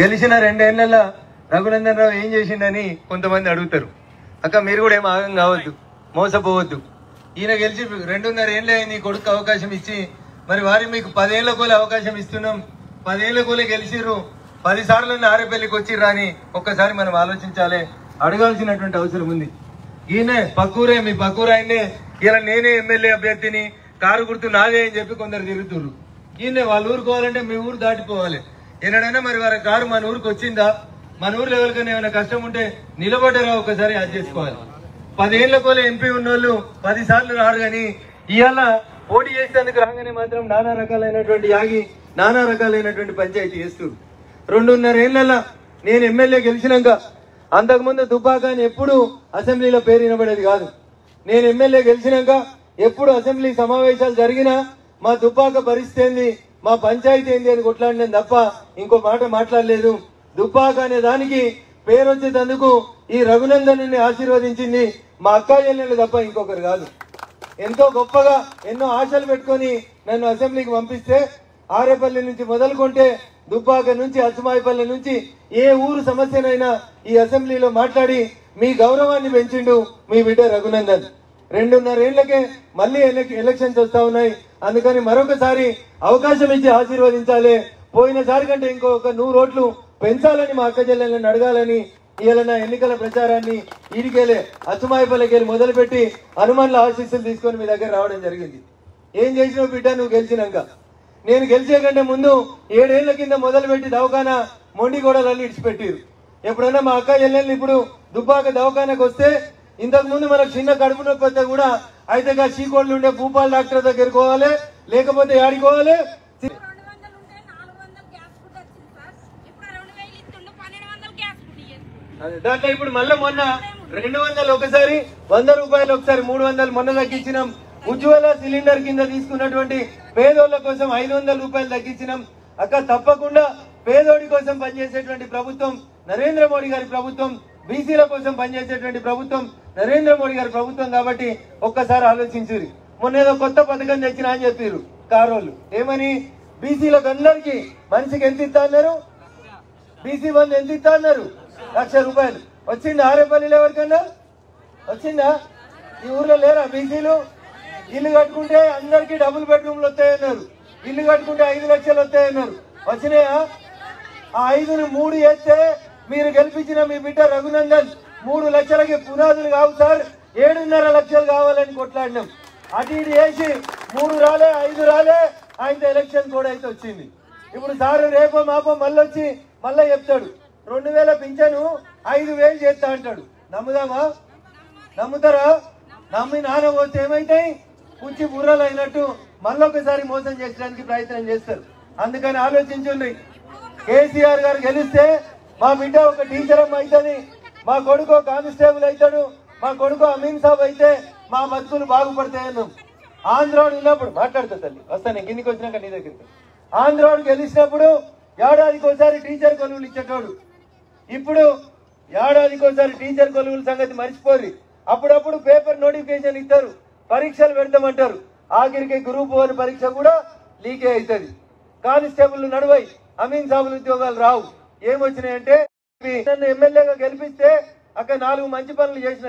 గెలిచిన రెండేళ్ళలో రఘునందన్ రావు ఏం చేసిండని కొంతమంది అడుగుతారు. అక్క మీరు కూడా ఏం ఆగం కావద్దు మోసపోవద్దు. ఈయన గెలిచి రెండున్నర ఏళ్ళే నీ కొడుకు అవకాశం ఇచ్చి మరి వారి మీకు పదేళ్ళ కోలే అవకాశం ఇస్తున్నాం. పదేళ్ళ కోలే గెలిచిర్రు పదిసార్లు ఆరేపల్లికి వచ్చిర్రా అని ఒక్కసారి మనం ఆలోచించాలి. అడగాల్సినటువంటి అవసరం ఉంది. ఈయనే పక్కూరే మీ పక్కూరాయనే ఇలా నేనే ఎమ్మెల్యే అభ్యర్థిని కారు గుర్తు నాదే అని చెప్పి కొందరు తిరుగుతున్నారు ఈయనే వాళ్ళ ఊరుకోవాలంటే మీ ఊరు దాటిపోవాలి. ఎన్నడైనా మరి వారి కారు మన ఊరికి వచ్చిందా? మన ఊర్లో ఎవరికైనా ఏమైనా కష్టం ఉంటే నిలబడ్డారా ఒకసారి అది చేసుకోవాలి. పదేళ్ళ కోలే ఎంపీ ఉన్నోళ్ళు పది సార్లు రారు కానీ ఇవాళ పోటీ చేసేందుకు రాగానే మాత్రం నానా రకాలైనటువంటి యాగి నానా రకాలైనటువంటి పంచాయతీ చేస్తూ. రెండున్నర ఏళ్ళ నేను ఎమ్మెల్యే గెలిచినాక అంతకుముందు దుబ్బాకాని ఎప్పుడు అసెంబ్లీలో పేరు వినబడేది కాదు. నేను ఎమ్మెల్యే గెలిచినాక ఎప్పుడు అసెంబ్లీ సమావేశాలు జరిగినా మా దుబ్బాక పరిస్థితి మా పంచాయతీ ఏంది అని కొట్లాడినాను తప్ప ఇంకో మాట మాట్లాడలేదు. దుబ్బాక అనే దానికి పేరు వచ్చేటందుకు ఈ రఘునందన్ ఆశీర్వదించింది మా అక్క చెల్లెళ్ళు తప్ప ఇంకొకరు కాదు. ఎంతో గొప్పగా ఎన్నో ఆశలు పెట్టుకొని నన్ను అసెంబ్లీకి పంపిస్తే ఆరేపల్లి నుంచి మొదలుకుంటే దుబ్బాక నుంచి అచ్చుమాయిపల్లి నుంచి ఏ ఊరు సమస్యనైనా ఈ అసెంబ్లీలో మాట్లాడి మీ గౌరవాన్ని పెంచిండు మీ బిడ్డ రఘునందన్. రెండున్నరేళ్ళకే మళ్ళీ ఎలక్షన్స్ వస్తా ఉన్నాయి. అందుకని మరొకసారి అవకాశం ఇచ్చి ఆశీర్వదించాలి. పోయినసారి కంటే ఇంకొక నూరు ఓట్లు పెంచాలని మా అక్క చెల్లెలను అడగాలని ఇవాళ ఎన్నికల ప్రచారాన్ని ఈడికెళ్ళే అచ్చుమాయిపల్లికెళ్ళి మొదలుపెట్టి హనుమాన్ల ఆశీస్సులు తీసుకొని మీ దగ్గర రావడం జరిగింది. ఏం చేసినావు బిడ్డ నువ్వు గెలిచినాక? నేను గెలిచే కంటే ముందు ఏడేళ్ళ కింద మొదలుపెట్టి దవాఖానా మొండి గోడలన్నీ ఇడిచిపెట్టిరు. ఎప్పుడైనా మా అక్క చెల్లెళ్ళు ఇప్పుడు దుబ్బాక దవాఖానకు వస్తే ఇంతకు ముందు మనకు చిన్న కడుపు నొప్పి వస్తే కూడా అయితే చీకోళ్ళు ఉండే భూపాల్ డాక్టర్ దగ్గరికి పోవాలి లేకపోతే ఆడికోవాలి దాంట్లో ఇప్పుడు మళ్ళీ మొన్న రెండు వందలు ఒకసారి వంద రూపాయలు ఒకసారి మూడు వందలు మొన్న తగ్గించినాం. ఉజ్వల సిలిండర్ కింద తీసుకున్నటువంటి పేదోళ్ళ కోసం ఐదు వందల రూపాయలు తగ్గించినాం. అక్క తప్పకుండా పేదోడి కోసం పనిచేసేటువంటి ప్రభుత్వం నరేంద్ర మోడీ గారి ప్రభుత్వం బీసీల కోసం పనిచేసేటువంటి ప్రభుత్వం నరేంద్ర మోడీ గారి ప్రభుత్వం కాబట్టి ఒక్కసారి ఆలోచించురి మొన్న ఏదో కొత్త పథకం తెచ్చినా అని చెప్పారు కారోళ్ళు. ఏమని? బీసీలకు అందరికి మనిషికి ఎంత ఇస్తా అన్నారు? బీసీ బంధు ఎంత ఇస్తా అన్నారు? లక్ష రూపాయలు. వచ్చిందా ఆరేపల్లిలో ఎవరికన్నా? వచ్చిందా? ఈ ఊర్లో లేరా బీసీలు? ఇల్లు కట్టుకుంటే అందరికి డబుల్ బెడ్రూమ్లు వస్తాయన్నారు. ఇల్లు కట్టుకుంటే ఐదు లక్షలు వస్తాయన్నారు. వచ్చినాయా? ఆ ఐదును మూడు వేస్తే మీరు గెలిపించిన మీ బిడ్డ రఘునందన్. మూడు లక్షలకి పునాదులు కావు సార్. ఏడున్నర లక్షలు కావాలని కొట్లాడినాం. అటు ఇటు వేసి మూడు రాలే ఐదు రాలే ఆయన ఎలక్షన్ కూడా అయితే వచ్చింది. ఇప్పుడు సారు రేపో మాపో మళ్ళీ వచ్చి మళ్ళీ చెప్తాడు. రెండు వేల పింఛను ఐదు వేలు చేస్తా అంటాడు. నమ్ముదామా? నమ్ముతారా? నమ్మి నాన్న పోతే ఏమైతాయి? కుచ్చి బుర్రలు అయినట్టు మళ్ళొకసారి మోసం చేసడానికి ప్రయత్నం చేస్తారు. అందుకని ఆలోచించండి. కేసీఆర్ గారు గెలిస్తే మా బిడ్డ ఒక టీచర్ అమ్మ అవుతుంది మా కొడుకు కానిస్టేబుల్ అవుతాడు మా కొడుకు అమీన్ సాబ్ అయితే మా బతుకులు బాగుపడతాయన్నాం ఆంధ్రోడు ఉన్నప్పుడు మాట్లాడుతా తల్లి వస్తాను కిందికి వచ్చినాక నీ దగ్గరికి ఆంధ్రోడు గెలిచినప్పుడు ఏడాదికి ఒకసారి టీచర్ కొలువులు ఇచ్చేటోడు. ఇప్పుడు ఏడాదికి ఒకసారి టీచర్ కొలువుల సంగతి మర్చిపోయి అప్పుడప్పుడు పేపర్ నోటిఫికేషన్ ఇస్తారు పరీక్షలు పెడతామంటారు. ఆఖరికి గ్రూప్ వన్ పరీక్ష కూడా లీకే అవుతుంది. కానిస్టేబుల్ నడువై అమీన్ సాబుల ఉద్యోగాలు రావు. ఏమొచ్చినాయంటే ఎమ్మెల్యేగా గెలిపిస్తే అక్కడ నాలుగు మంచి పనులు చేసిన